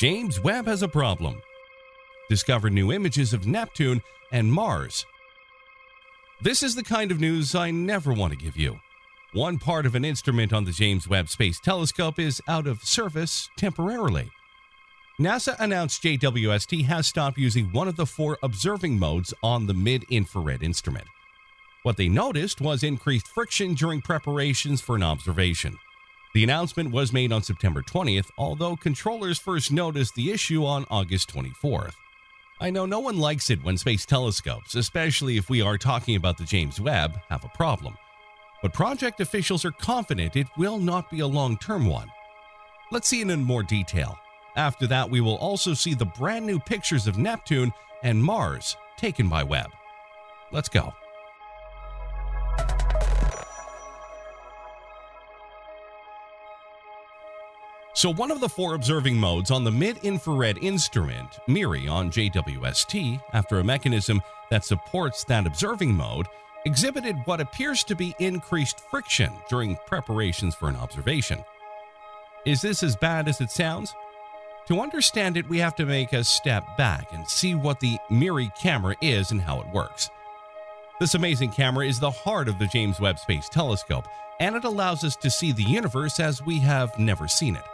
James Webb has a problem. Discover new images of Neptune and Mars. This is the kind of news I never want to give you. One part of an instrument on the James Webb Space Telescope is out of service temporarily. NASA announced JWST has stopped using one of the four observing modes on the mid infrared instrument. What they noticed was increased friction during preparations for an observation. The announcement was made on September 20th, although controllers first noticed the issue on August 24th. I know no one likes it when space telescopes, especially if we are talking about the James Webb, have a problem. But project officials are confident it will not be a long term one. Let's see it in more detail. After that, we will also see the brand new pictures of Neptune and Mars taken by Webb. Let's go. So, one of the four observing modes on the mid infrared instrument, MIRI on JWST, after a mechanism that supports that observing mode, exhibited what appears to be increased friction during preparations for an observation. Is this as bad as it sounds? To understand it, we have to make a step back and see what the MIRI camera is and how it works. This amazing camera is the heart of the James Webb Space Telescope, and it allows us to see the universe as we have never seen it.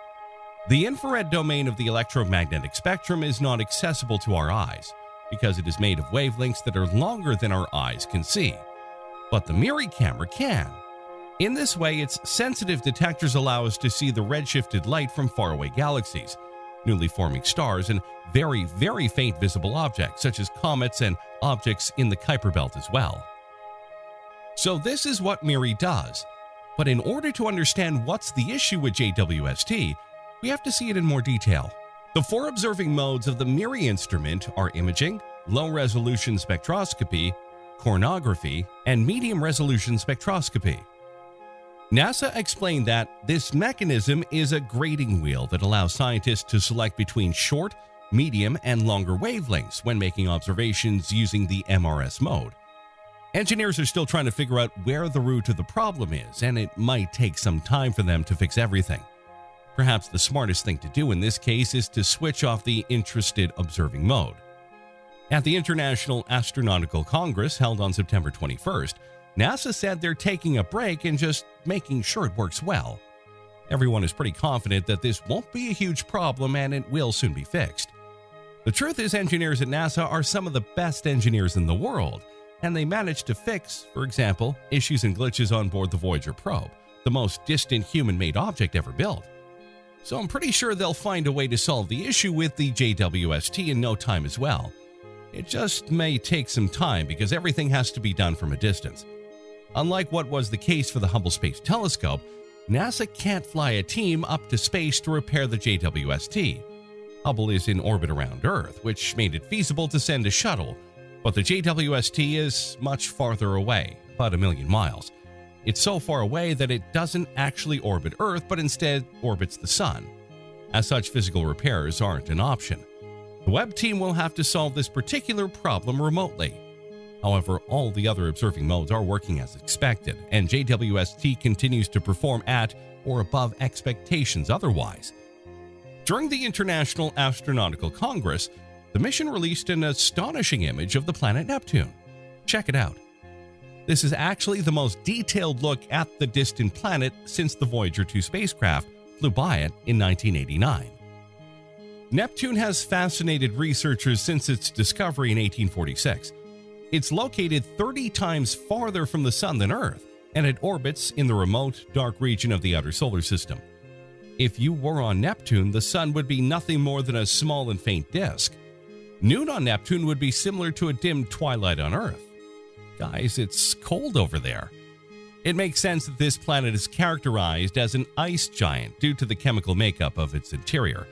The infrared domain of the electromagnetic spectrum is not accessible to our eyes because it is made of wavelengths that are longer than our eyes can see. But the MIRI camera can. In this way, its sensitive detectors allow us to see the redshifted light from faraway galaxies, newly forming stars, and very, very faint visible objects such as comets and objects in the Kuiper Belt as well. So this is what MIRI does. But in order to understand what's the issue with JWST, we have to see it in more detail. The four observing modes of the MIRI instrument are imaging, low-resolution spectroscopy, coronagraphy, and medium-resolution spectroscopy. NASA explained that this mechanism is a grating wheel that allows scientists to select between short, medium, and longer wavelengths when making observations using the MRS mode. Engineers are still trying to figure out where the root of the problem is, and it might take some time for them to fix everything. Perhaps the smartest thing to do in this case is to switch off the interested observing mode. At the International Astronautical Congress held on September 21st, NASA said they're taking a break and just making sure it works well. Everyone is pretty confident that this won't be a huge problem and it will soon be fixed. The truth is, engineers at NASA are some of the best engineers in the world, and they managed to fix, for example, issues and glitches on board the Voyager probe, the most distant human made object ever built. So I'm pretty sure they'll find a way to solve the issue with the JWST in no time as well. It just may take some time because everything has to be done from a distance. Unlike what was the case for the Hubble Space Telescope, NASA can't fly a team up to space to repair the JWST. Hubble is in orbit around Earth, which made it feasible to send a shuttle, but the JWST is much farther away, about a million miles. It's so far away that it doesn't actually orbit Earth, but instead orbits the Sun. As such, physical repairs aren't an option. The Webb team will have to solve this particular problem remotely. However, all the other observing modes are working as expected, and JWST continues to perform at or above expectations otherwise. During the International Astronautical Congress, the mission released an astonishing image of the planet Neptune. Check it out. This is actually the most detailed look at the distant planet since the Voyager 2 spacecraft flew by it in 1989. Neptune has fascinated researchers since its discovery in 1846. It's located 30 times farther from the Sun than Earth, and it orbits in the remote, dark region of the outer solar system. If you were on Neptune, the Sun would be nothing more than a small and faint disk. Noon on Neptune would be similar to a dim twilight on Earth. Guys, it's cold over there. It makes sense that this planet is characterized as an ice giant due to the chemical makeup of its interior.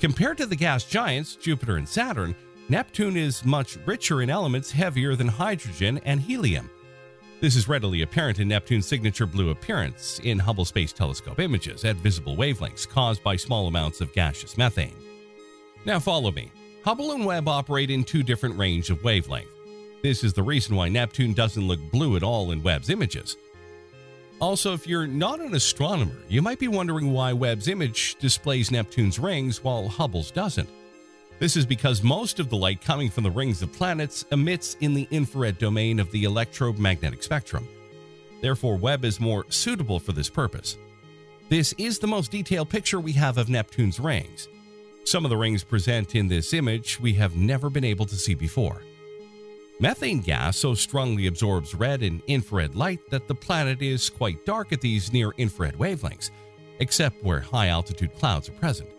Compared to the gas giants, Jupiter and Saturn, Neptune is much richer in elements heavier than hydrogen and helium. This is readily apparent in Neptune's signature blue appearance in Hubble Space Telescope images at visible wavelengths caused by small amounts of gaseous methane. Now follow me. Hubble and Webb operate in two different range of wavelength. This is the reason why Neptune doesn't look blue at all in Webb's images. Also, if you're not an astronomer, you might be wondering why Webb's image displays Neptune's rings while Hubble's doesn't. This is because most of the light coming from the rings of planets emits in the infrared domain of the electromagnetic spectrum. Therefore, Webb is more suitable for this purpose. This is the most detailed picture we have of Neptune's rings. Some of the rings present in this image we have never been able to see before. Methane gas so strongly absorbs red and infrared light that the planet is quite dark at these near infrared wavelengths, except where high altitude clouds are present.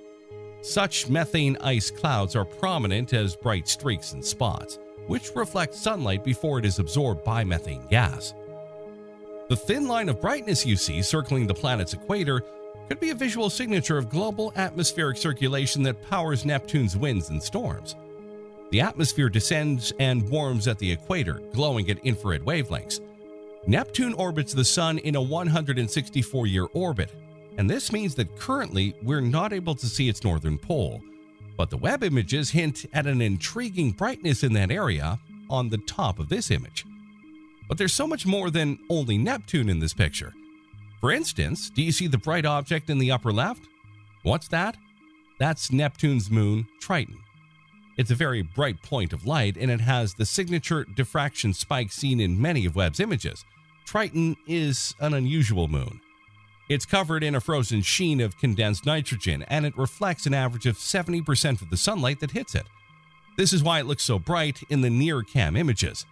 Such methane ice clouds are prominent as bright streaks and spots, which reflect sunlight before it is absorbed by methane gas. The thin line of brightness you see circling the planet's equator could be a visual signature of global atmospheric circulation that powers Neptune's winds and storms. The atmosphere descends and warms at the equator, glowing at infrared wavelengths. Neptune orbits the Sun in a 164 year orbit, and this means that currently we're not able to see its northern pole. But the Webb images hint at an intriguing brightness in that area on the top of this image. But there's so much more than only Neptune in this picture. For instance, do you see the bright object in the upper left? What's that? That's Neptune's moon, Triton. It's a very bright point of light and it has the signature diffraction spike seen in many of Webb's images. Triton is an unusual moon. It's covered in a frozen sheen of condensed nitrogen and it reflects an average of 70% of the sunlight that hits it. This is why it looks so bright in the NIRCam images.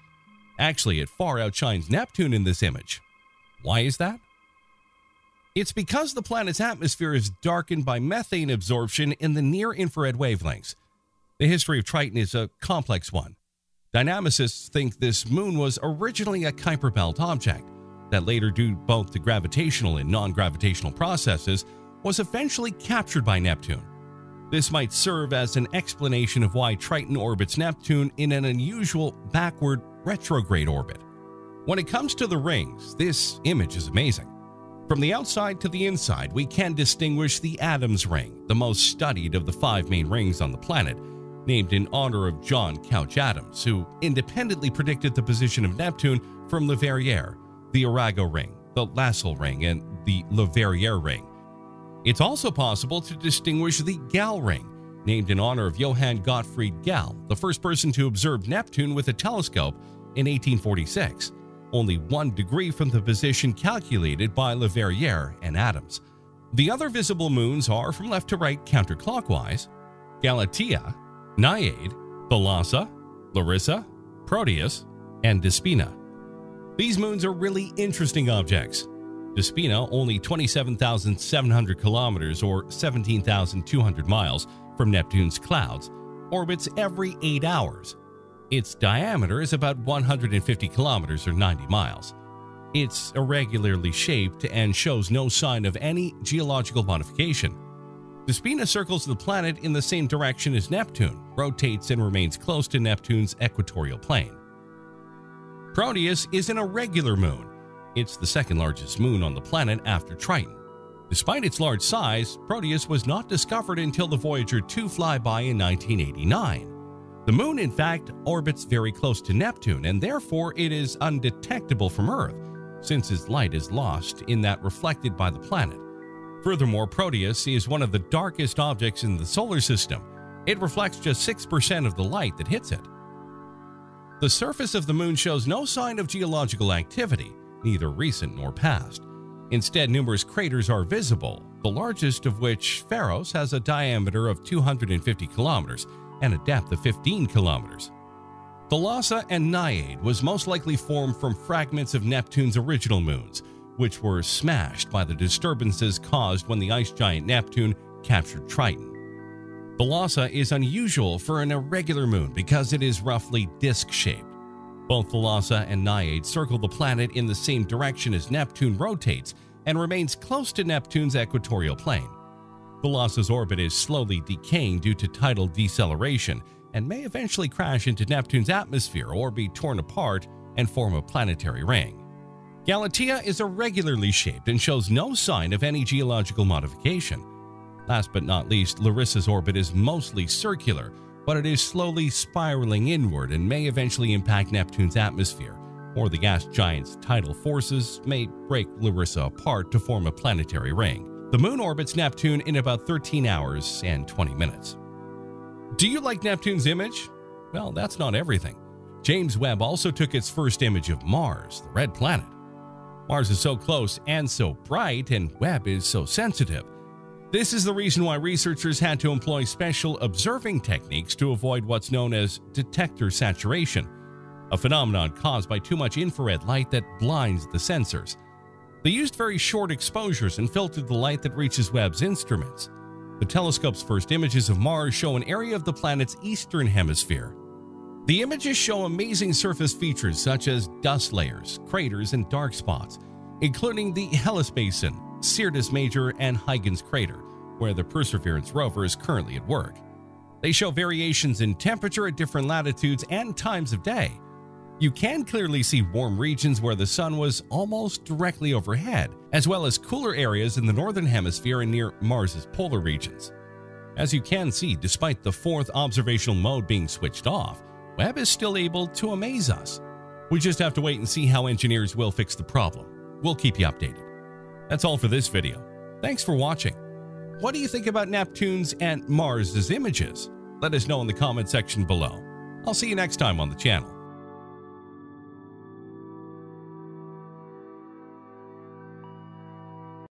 Actually, it far outshines Neptune in this image. Why is that? It's because the planet's atmosphere is darkened by methane absorption in the near infrared wavelengths. The history of Triton is a complex one. Dynamicists think this moon was originally a Kuiper Belt object that later, due both to gravitational and non gravitational processes, was eventually captured by Neptune. This might serve as an explanation of why Triton orbits Neptune in an unusual backward retrograde orbit. When it comes to the rings, this image is amazing. From the outside to the inside, we can distinguish the Adams ring, the most studied of the five main rings on the planet, named in honor of John Couch Adams, who independently predicted the position of Neptune from Leverrier, the Arago ring, the Lassell ring, and the Leverrier ring. It's also possible to distinguish the Galle ring, named in honor of Johann Gottfried Galle, the first person to observe Neptune with a telescope in 1846, only one degree from the position calculated by Leverrier and Adams. The other visible moons are from left to right counterclockwise Galatea, Naiad, Thalassa, Larissa, Proteus, and Despina. These moons are really interesting objects. Despina, only 27,700 kilometers or 17,200 miles from Neptune's clouds, orbits every 8 hours. Its diameter is about 150 kilometers or 90 miles. It's irregularly shaped and shows no sign of any geological modification. Despina circles the planet in the same direction as Neptune, rotates and remains close to Neptune's equatorial plane. Proteus is an irregular moon. It's the second largest moon on the planet after Triton. Despite its large size, Proteus was not discovered until the Voyager 2 flyby in 1989. The moon, in fact, orbits very close to Neptune, and therefore it is undetectable from Earth, since its light is lost in that reflected by the planet. Furthermore, Proteus is one of the darkest objects in the solar system. It reflects just 6% of the light that hits it. The surface of the moon shows no sign of geological activity, neither recent nor past. Instead, numerous craters are visible, the largest of which, Pharos, has a diameter of 250 kilometers and a depth of 15 kilometers. The Thalassa and Naiad was most likely formed from fragments of Neptune's original moons, which were smashed by the disturbances caused when the ice giant Neptune captured Triton. Thalassa is unusual for an irregular moon because it is roughly disc shaped. Both Thalassa and Naiad circle the planet in the same direction as Neptune rotates and remains close to Neptune's equatorial plane. Thalassa's orbit is slowly decaying due to tidal deceleration and may eventually crash into Neptune's atmosphere or be torn apart and form a planetary ring. Galatea is irregularly shaped and shows no sign of any geological modification. Last but not least, Larissa's orbit is mostly circular, but it is slowly spiraling inward and may eventually impact Neptune's atmosphere, or the gas giant's tidal forces may break Larissa apart to form a planetary ring. The moon orbits Neptune in about 13 hours and 20 minutes. Do you like Neptune's image? Well, that's not everything. James Webb also took its first image of Mars, the red planet. Mars is so close and so bright, and Webb is so sensitive. This is the reason why researchers had to employ special observing techniques to avoid what's known as detector saturation, a phenomenon caused by too much infrared light that blinds the sensors. They used very short exposures and filtered the light that reaches Webb's instruments. The telescope's first images of Mars show an area of the planet's eastern hemisphere. The images show amazing surface features such as dust layers, craters, and dark spots, including the Hellas Basin, Syrtis Major, and Huygens Crater, where the Perseverance rover is currently at work. They show variations in temperature at different latitudes and times of day. You can clearly see warm regions where the sun was almost directly overhead, as well as cooler areas in the northern hemisphere and near Mars's polar regions. As you can see, despite the fourth observational mode being switched off, Webb is still able to amaze us. We just have to wait and see how engineers will fix the problem. We'll keep you updated. That's all for this video. Thanks for watching. What do you think about Neptune's and Mars's images? Let us know in the comment section below. I'll see you next time on the channel.